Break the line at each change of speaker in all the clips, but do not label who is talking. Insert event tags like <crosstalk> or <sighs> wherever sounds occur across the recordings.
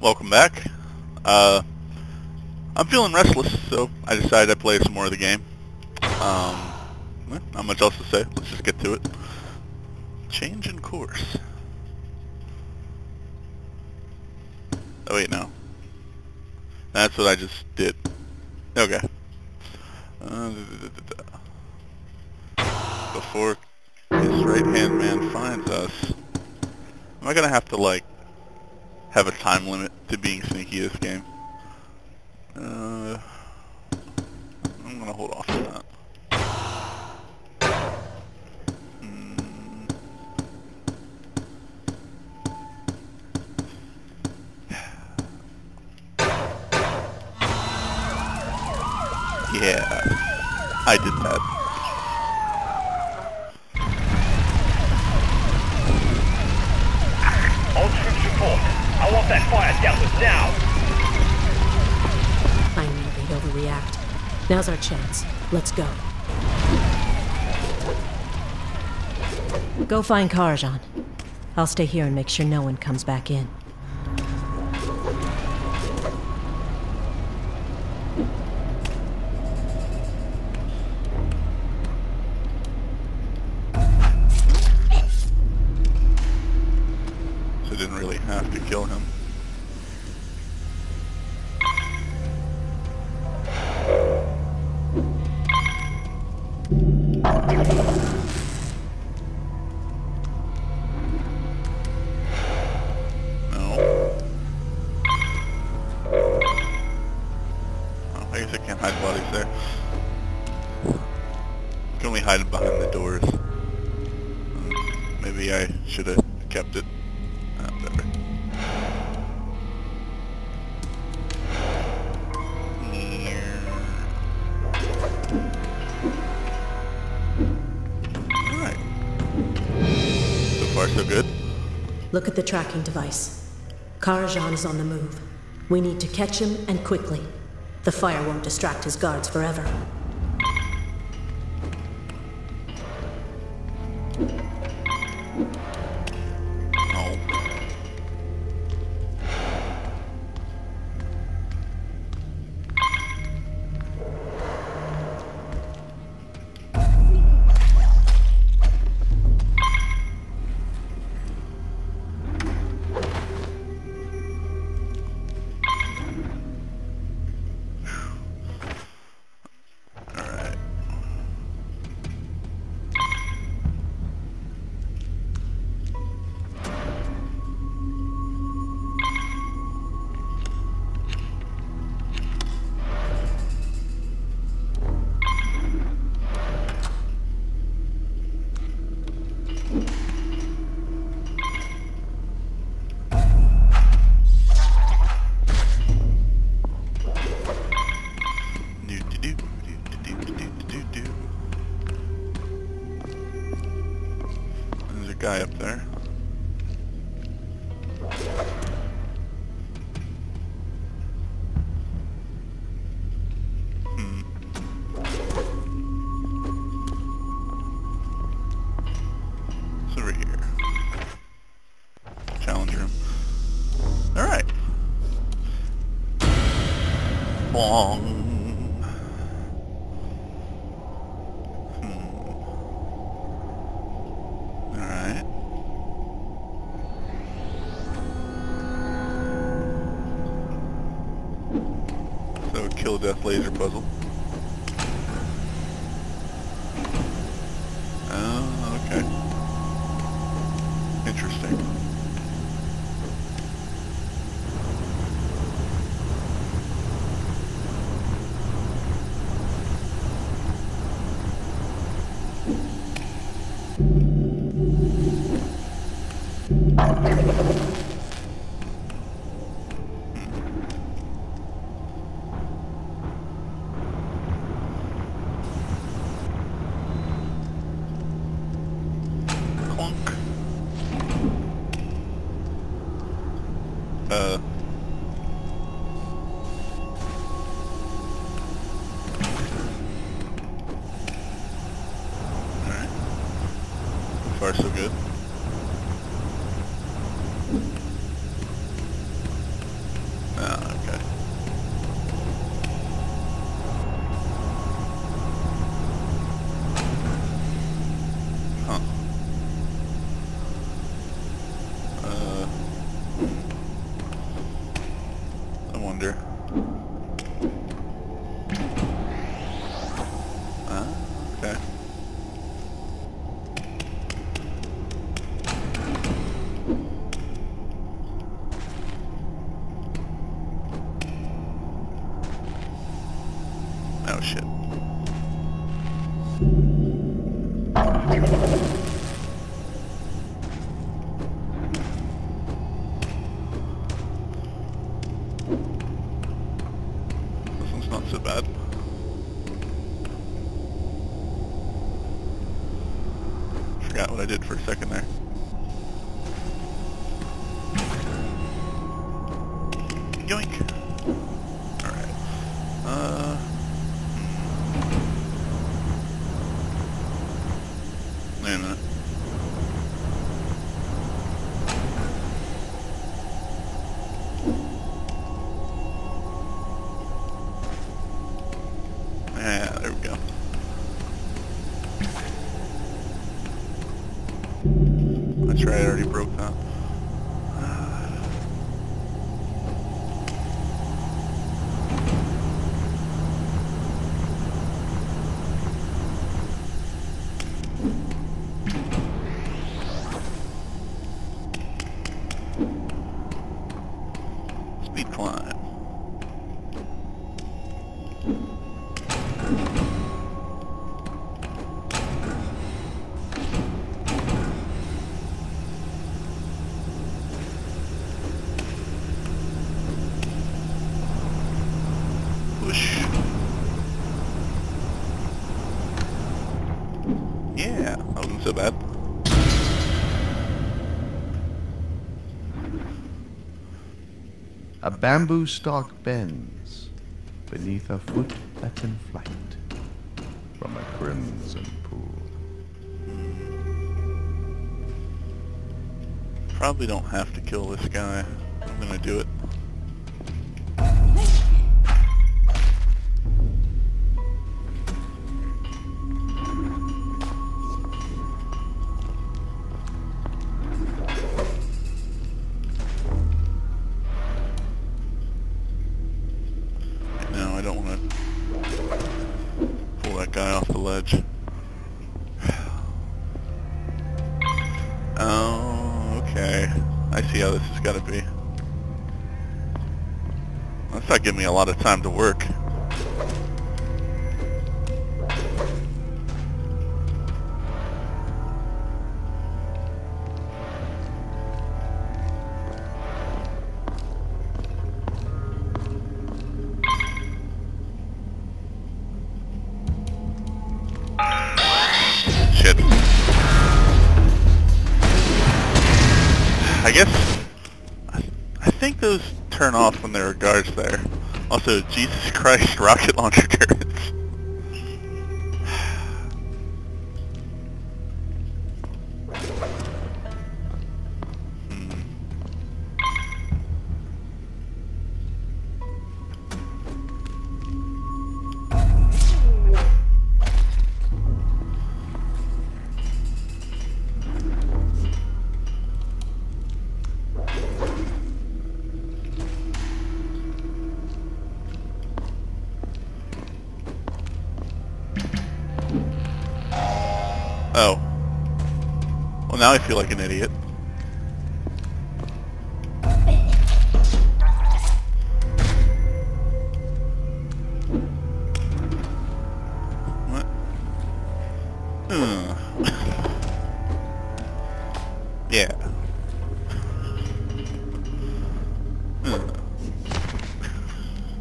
welcome back. Uh, I'm feeling restless, so I decided I'd play some more of the game. Um, not much else to say. Let's just get to it. Change in course. Oh wait, no. That's what I just did. Okay. Uh, before his right-hand man finds us, am I gonna have to like have a time limit to being sneaky this game? Uh, I'm gonna hold off on that. Hmm. Yeah, I did that.
All troops report. I want that fire dealt now.
I knew they'd overreact. Now's our chance. Let's go. Go find Karajan. I'll stay here and make sure no one comes back in.
Hide behind the doors. Maybe I should have kept it. Ah. Alright. So far so good.
Look at the tracking device. Karajan is on the move. We need to catch him and quickly. The fire won't distract his guards forever.
Guy up there. Hmm. Over here. Challenge room. Alright. Death laser puzzle. Oh, okay. Interesting. Clunk. That wasn't so bad.
A bamboo stalk bends beneath a foot that's in flight from a crimson pool.
Probably don't have to kill this guy. I'm gonna do it. Okay. I see how this has got to be. That's not giving me a lot of time to work. Also, Jesus Christ, rocket launcher. <laughs> now I feel like an idiot. What? <laughs> Yeah. <laughs>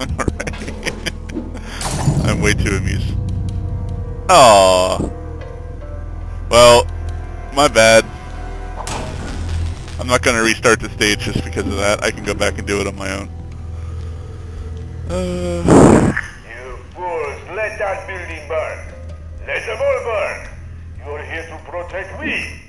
<laughs> I'm way too amused. Aww. I'm gonna restart the stage just because of that. I can go back and do it on my own. Uh, <sighs>
You fools, let that building burn. Let them all burn. You're here to protect me.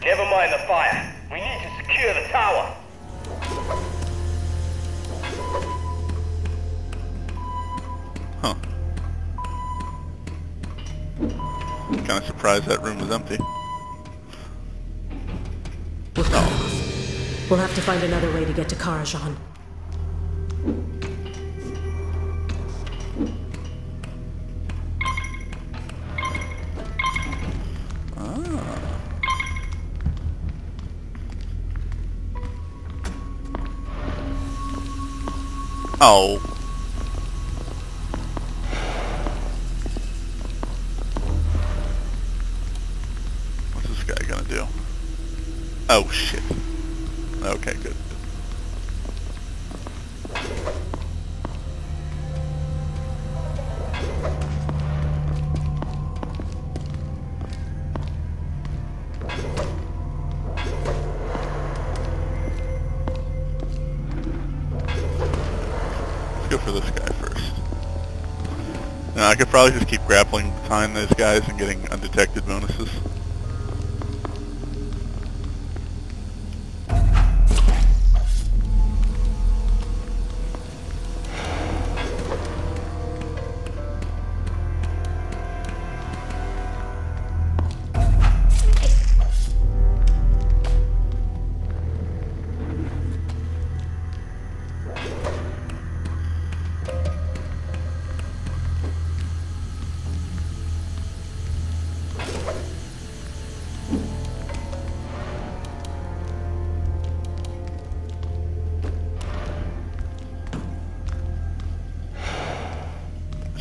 Never mind the fire. We need to secure the tower.
huh. Kind of surprised that room was empty.
We're cut off. We'll have to find another way to get to Karajan.
Oh. Oh shit. Okay, good. Go for this guy first. Now, I could probably just keep grappling behind those guys and getting undetected bonuses.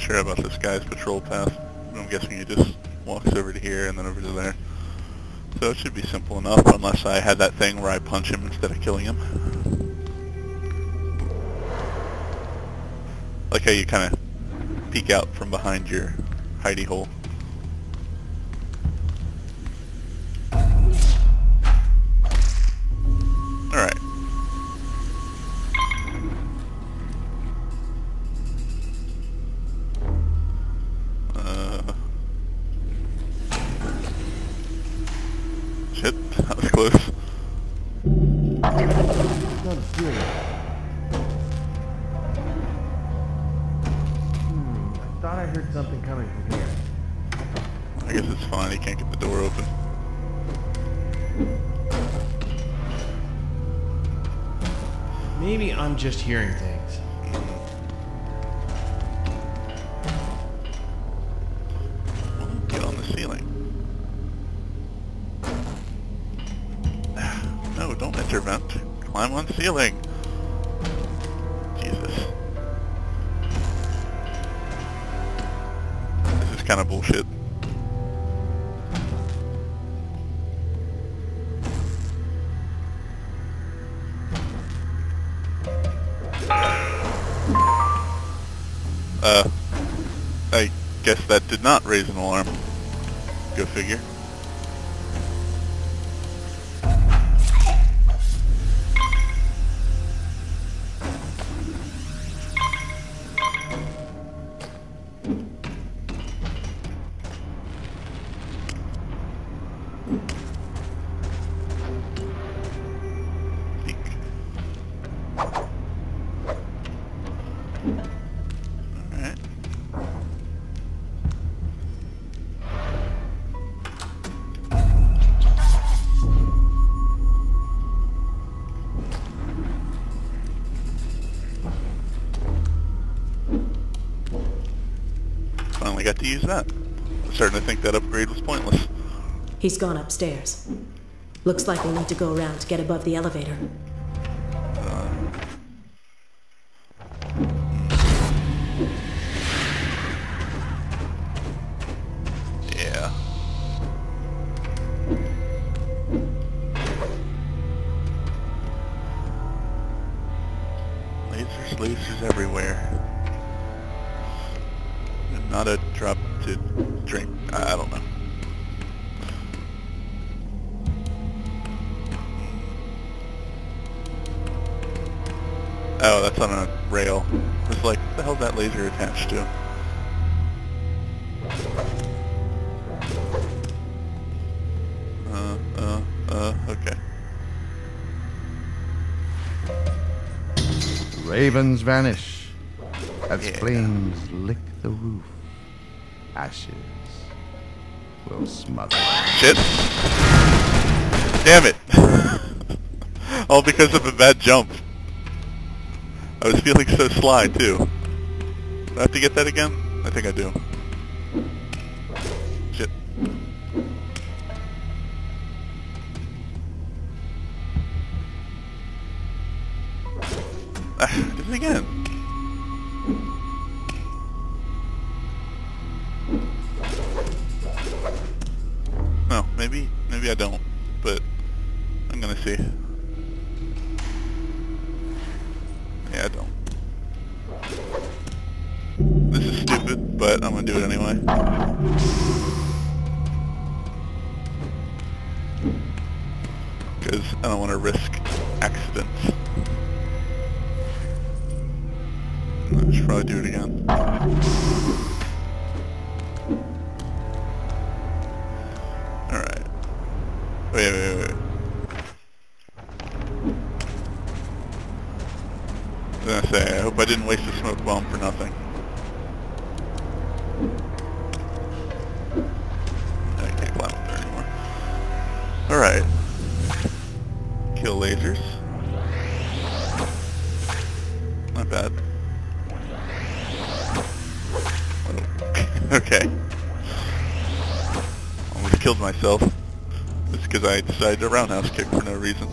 Sure about this guy's patrol path. I'm guessing he just walks over to here and then over to there. So it should be simple enough unless I had that thing where I punch him instead of killing him. Like how you kind of peek out from behind your hidey hole. That was close.
Hmm, I thought I heard something coming from here.
I guess it's fine, he can't get the door open.
Maybe I'm just hearing things.
Ceiling. Jesus. This is kind of bullshit. Uh, I guess that did not raise an alarm. Go figure.
He's gone upstairs. Looks like we'll need to go around to get above the elevator.
Ravens vanish as
Yeah.
flames lick the roof. Ashes will smother.
Shit. Damn it. <laughs> All because of a bad jump. I was feeling so sly, too. Do I have to get that again? I think I do. Because I don't want to risk accidents. I should probably do it again. Alright. Wait, wait, wait. I was gonna say, I hope I didn't waste a smoke bomb for nothing. Myself. Just because I decided to roundhouse kick for no reason.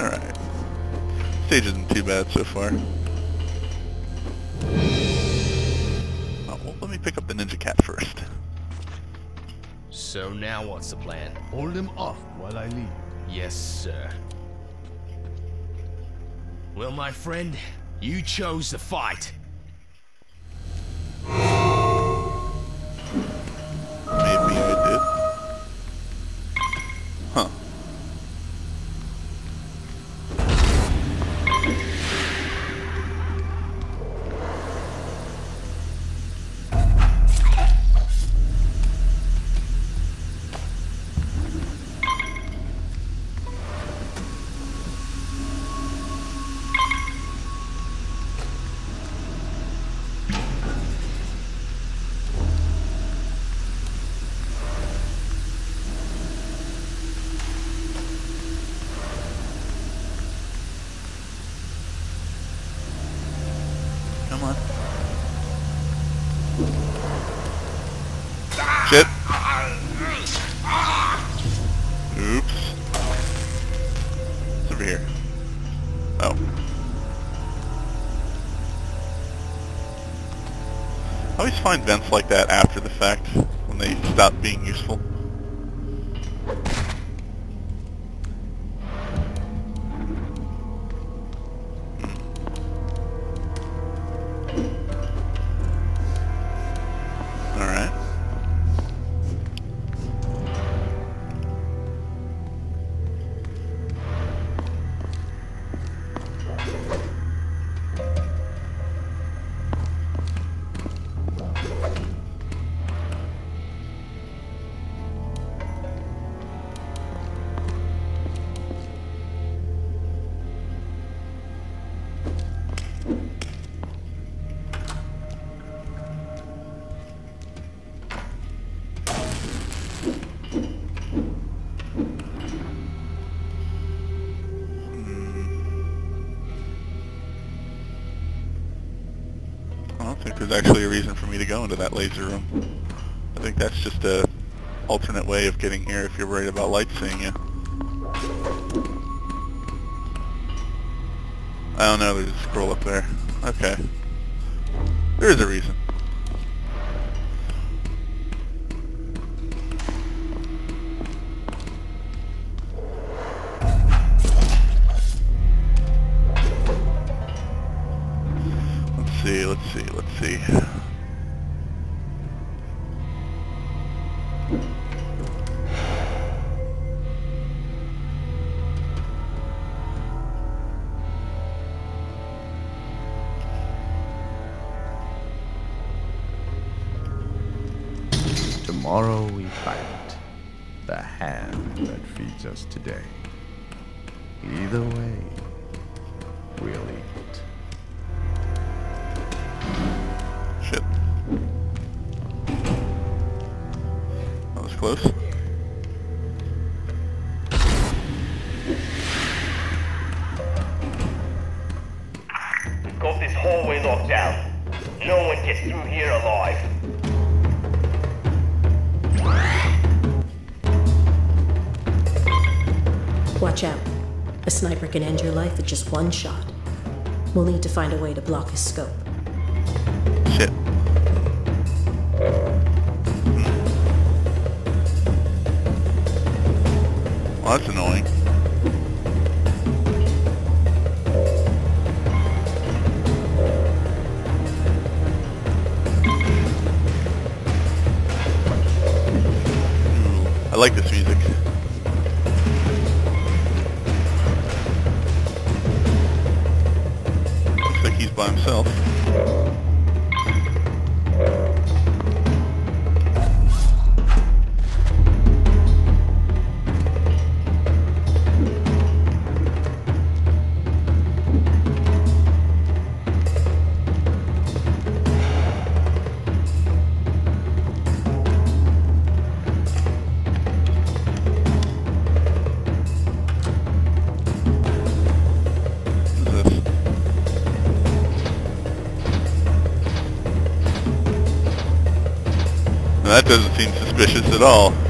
Alright. Stage isn't too bad so far. Oh, well, let me pick up the Ninja Cat first.
So now what's the plan?
Hold him off while I leave.
Yes, sir. Well, my friend, you chose the fight.
Find vents like that after the fact, when they stop being useful. There's actually a reason for me to go into that laser room. I think that's just a alternate way of getting here if you're worried about light seeing you. I don't know, there's a scroll up there. Okay. There is a reason.
Tomorrow we fight the hand that feeds us today. Either way,
Watch out. A sniper can end your life with just one shot. We'll need to find a way to block his scope.
Shit. Well, that's annoying. I like this music. Like doesn't seem suspicious at all.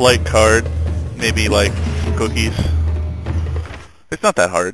Polite card, maybe like cookies. It's not that hard.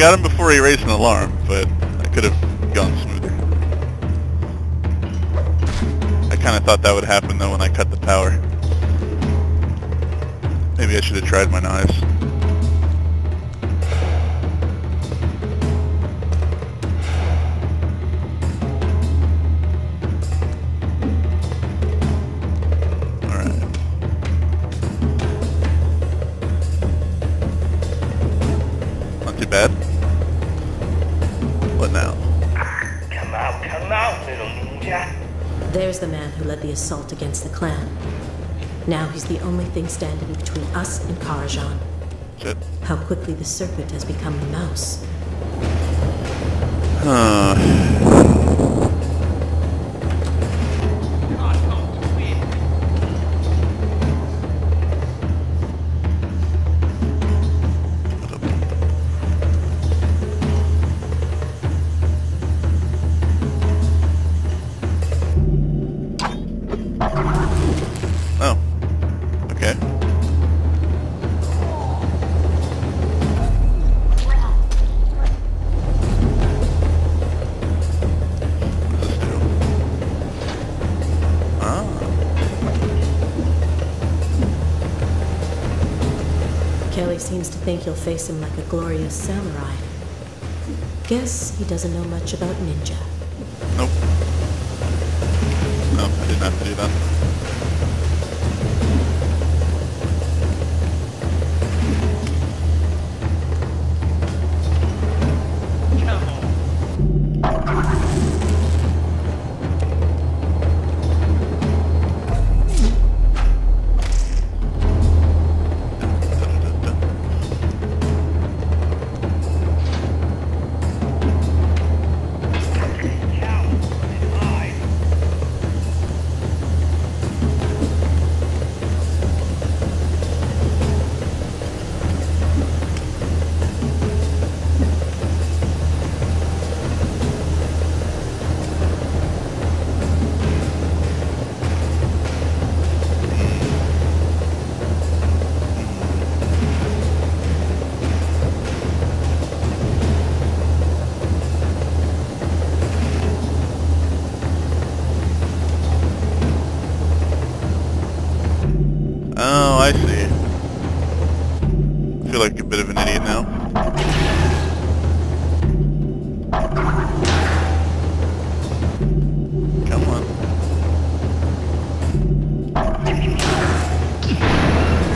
Got him before he raised an alarm, but I could have gone smoother. I kind of thought that would happen though when I cut the power. Maybe I should have tried my knives.
Assault against the clan. Now he's the only thing standing between us and Karajan. How quickly the serpent has become the mouse.
Huh.
Think you'll face him like a glorious samurai. Guess he doesn't know much about ninja.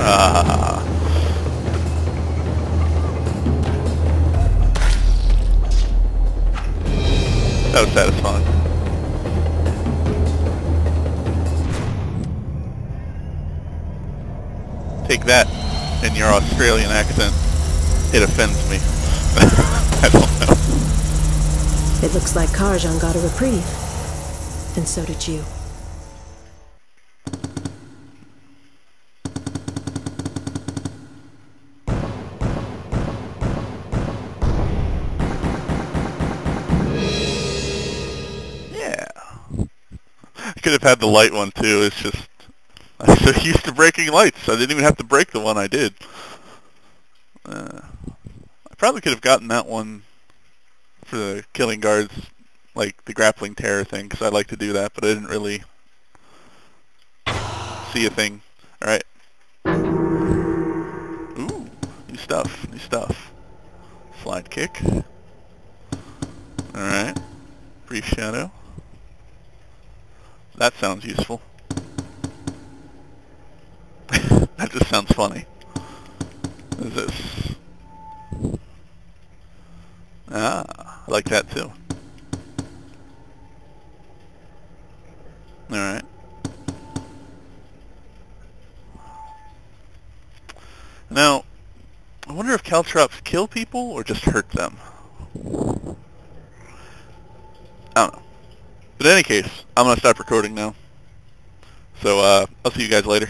Ah. That was satisfying. Take that in your Australian accent. It offends me. <laughs> I don't know.
It looks like Karajan got a reprieve. And so did you.
I could have had the light one too. It's just <laughs> I'm so used to breaking lights. I didn't even have to break the one I did. Uh, I probably could have gotten that one for the killing guards, like the grappling terror thing, because I like to do that, but I didn't really see a thing. All right. Ooh, new stuff, new stuff. Slide kick. All right. Brief shadow. That sounds useful. <laughs> that just sounds funny. What is this? Ah, I like that too. Alright. Now, I wonder if caltrops kill people or just hurt them. I don't know. But in any case, I'm going to stop recording now. So, uh, I'll see you guys later.